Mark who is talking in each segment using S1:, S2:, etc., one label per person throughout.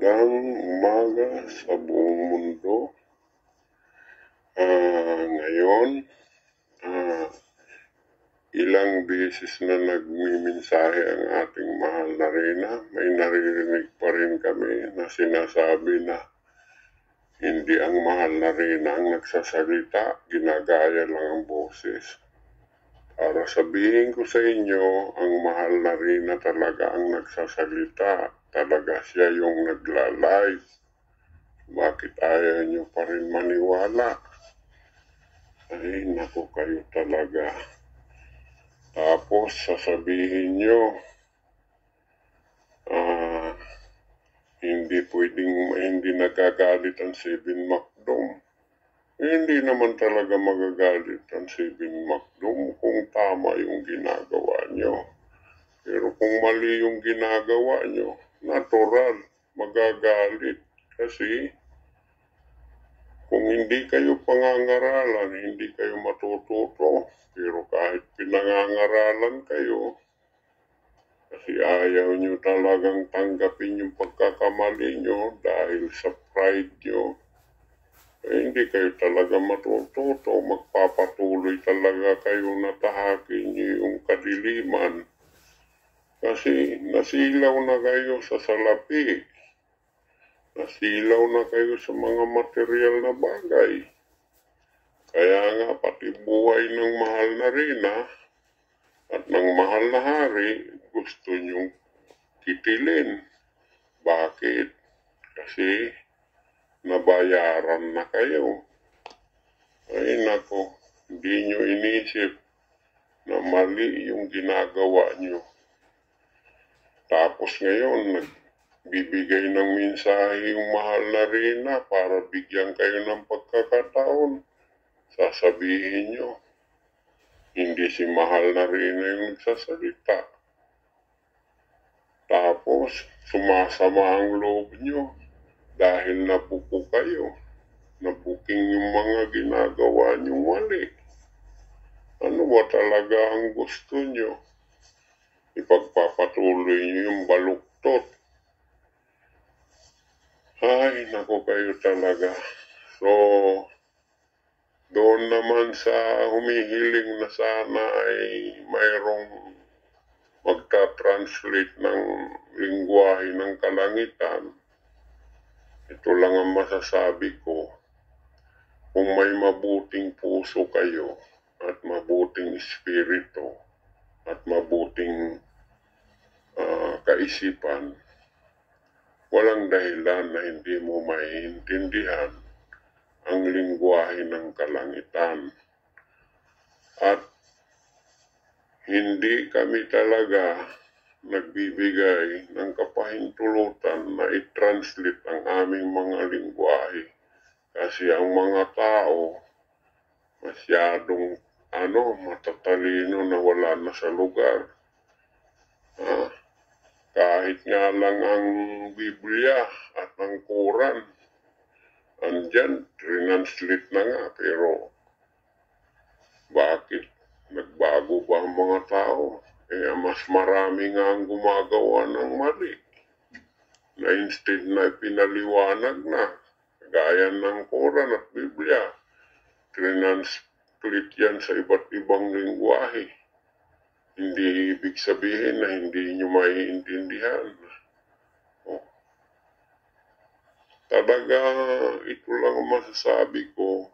S1: Magandang umaga sa buong mundo. Ah, ngayon, ah, ilang beses na nagmimensahe ang ating mahal na Reyna. May naririnig pa rin kami na sinasabi na hindi ang mahal na Reyna ang nagsasalita, ginagaya lang ang boses. Para sabihin ko sa inyo, ang mahal na Reyna talaga ang nagsasalita. Talaga siya yung nagla-live. Bakit ayaw nyo pa rin maniwala? Ay, naku kayo talaga. Tapos, sasabihin nyo, ah, hindi pwedeng, hindi nagagalit ang Seven Macdom. Hindi naman talaga magagalit ang Seven Macdom kung tama yung ginagawa nyo. Pero kung mali yung ginagawa nyo, natural, magagalit. Kasi, kung hindi kayo pangangaralan, hindi kayo matututo. Pero kahit pinangangaralan kayo, kasi ayaw nyo talagang tanggapin yung pagkakamali nyo dahil sa pride nyo, eh, hindi kayo talaga matututo. Magpapatuloy talaga kayo na tahakin nyo yung kadiliman. Kasi nasilaw na kayo sa salapi. Nasilaw na kayo sa mga material na bagay. Kaya nga pati buhay ng mahal na Rina at ng mahal na hari gusto nyong kitilin. Bakit? Kasi nabayaran na kayo. Ay nako, hindi nyo inisip na mali yung ginagawa nyo. Tapos ngayon, nagbibigay ng mensahe yung mahal na Rina para bigyan kayo ng pagkakataon. Sasabihin nyo, hindi si mahal na Rina yung nagsasalita. Tapos, sumasama ang loob nyo dahil nabuko kayo. Nabuking yung mga ginagawa nyo mali. Ano ba talaga ang gusto nyo? ipagpapatuloy niyo yung baluktot. Ay, nako kayo talaga. So, doon naman sa humihiling na sana ay mayroong magta-translate ng lingwahe ng kalangitan. Ito lang ang masasabi ko. Kung may mabuting puso kayo at mabuting espiritu, at mabuting uh, kaisipan, walang dahilan na hindi mo maiintindihan ang lingwahe ng kalangitan. At hindi kami talaga nagbibigay ng kapahintulutan na i-translate ang aming mga lingwahe kasi ang mga tao masyadong ano, matatalino na wala na sa lugar. Ah, kahit nga lang ang Biblia at ang Quran, andyan, translate na nga, pero bakit nagbago ba ang mga tao? Eh, mas marami nga ang gumagawa ng mali. Na instead na pinaliwanag na, gaya ng Quran at Biblia, translate split yan sa iba't ibang lingwahe. Hindi ibig sabihin na hindi nyo maiintindihan. Oh. Talaga, ito lang ang masasabi ko.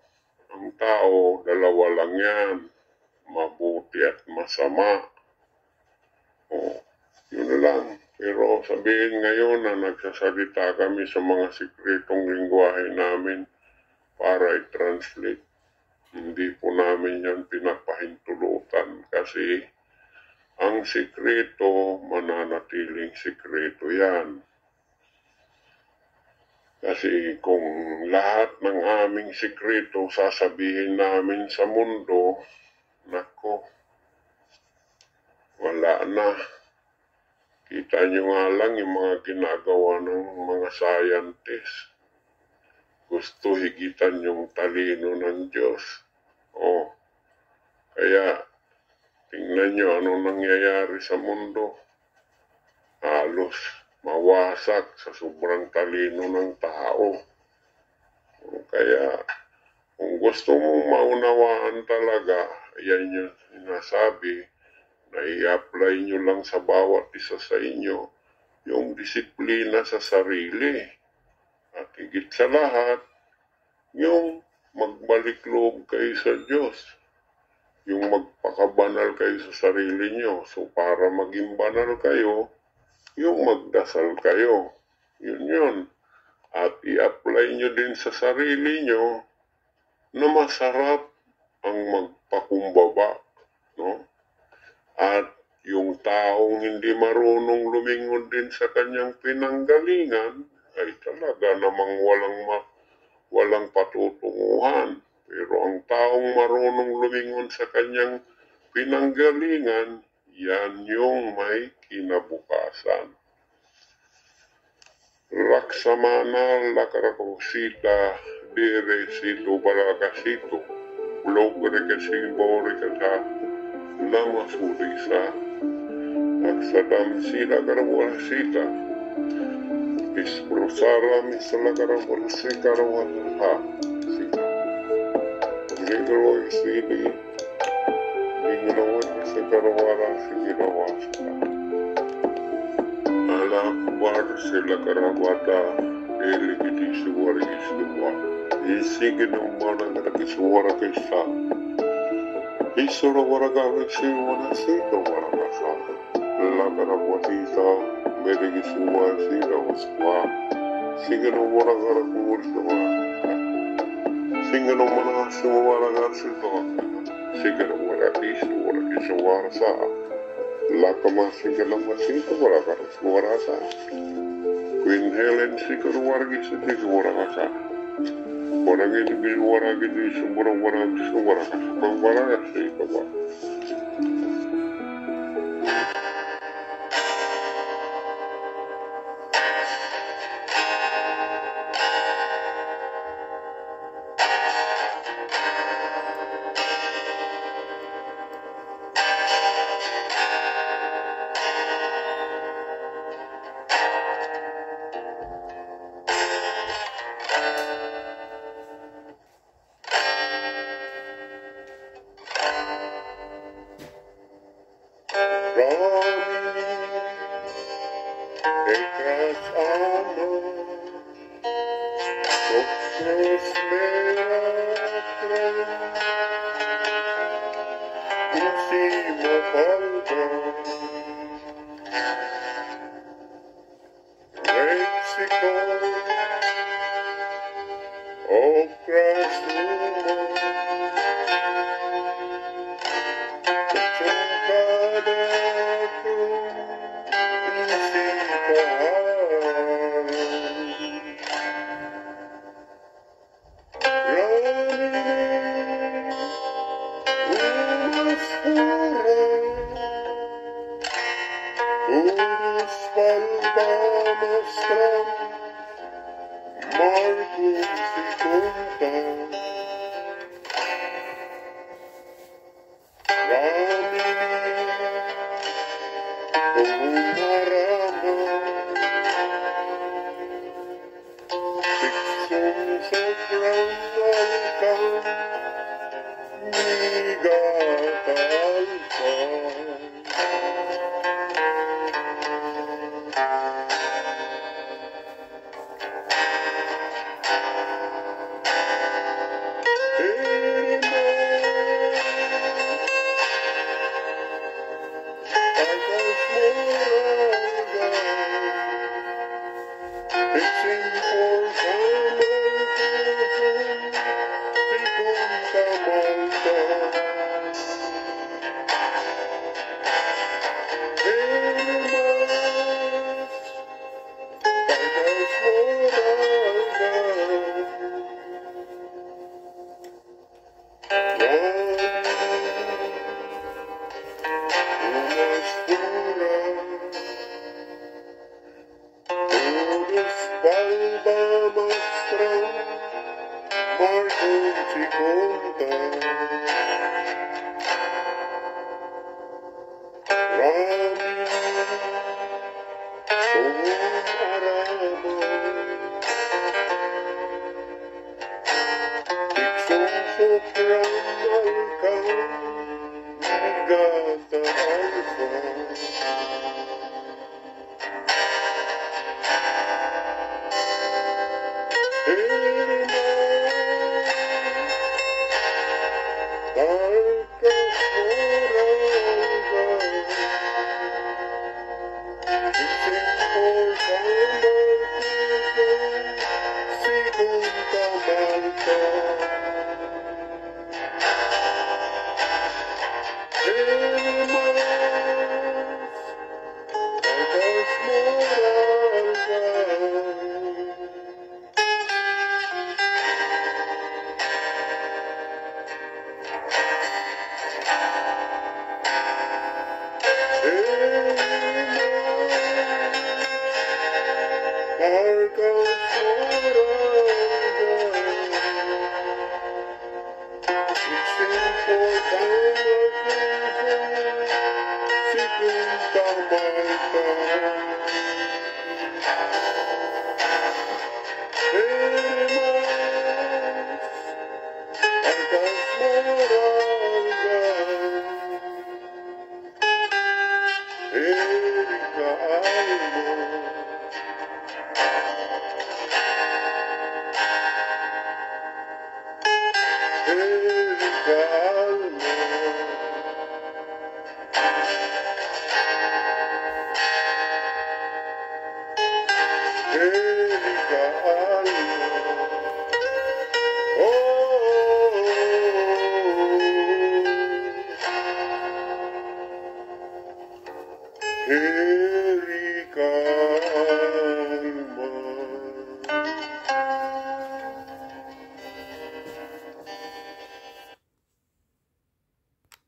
S1: Ang tao, dalawa lang yan. Mabuti at masama. Oh, lang. Pero sabihin ngayon na nagsasalita kami sa mga sikretong lingwahe namin para i-translate hindi po namin yan pinapahintulutan kasi ang sikreto, mananatiling sikreto yan. Kasi kung lahat ng aming sikreto sasabihin namin sa mundo, nako, wala na. Kita nyo nga lang yung mga ginagawa ng mga scientists. Gusto higitan yung talino ng Diyos. Oh, kaya tingnan nyo ano nangyayari sa mundo. Halos mawasak sa sobrang talino ng tao. Kaya, kung gusto mong maunawaan talaga, yan yung sinasabi, na i-apply nyo lang sa bawat isa sa inyo, yung disiplina sa sarili. At higit sa lahat, yung magbalik loob kayo sa Diyos. Yung magpakabanal kayo sa sarili nyo. So, para maging banal kayo, yung magdasal kayo. Yun yun. At i-apply nyo din sa sarili nyo na masarap ang magpakumbaba. No? At yung taong hindi marunong lumingon din sa kanyang pinanggalingan ay talaga namang walang ma walang patutunguhan. Pero ang taong marunong lumingon sa kanyang pinanggalingan, yan yung may kinabukasan. Laksamana lakarakosita dire sito barakasito blogre kasimbore να βαφούρισα αχ θα τα μισήλα καραβολασίτα εις προσάρα μισήλα καραβολασί καραβολασίτα μικρό εισήλι μικρό εισήλι καραβολασί καραβολασίτα αλλά βάρσε λα καραβολασίτα έλεγε τη σιγουαρική σιγουαρική Isi gino mo na nga nag-iswara kay sa Ishwara ವರಗಾಮಿಕ್ಷಿಯುವನ ಸೀತವರನಸ ಲಗನ ವಸೀತ ಮೆರಗಿಸುವ ಸೀರವಸ್ವ ಸಿಂಗನು ವರಗರ ಕೂರಿಸುವ ಸಿಂಗನು ಮನಸ್ಸುವ ವರಗರಿಸಿದ ಸಿಂಗನು ವರಗೀಸು ವರಗಿಸುವರಸ ಲಕಮ ಸಿಂಗಲಮ್ಮ ಸೀತ ವರಗರಿಸುವರಸ ಕ್ವಿನ್ ಹೇಳೆನ್ ಸಿಂಗನು ವರಗಿಸುತ್ತಿಗೆ ವರಗಸ Warang itu bisa warang itu semua warang itu semua warang. Bang warang ya sih. Oh, đến đêm I go forward.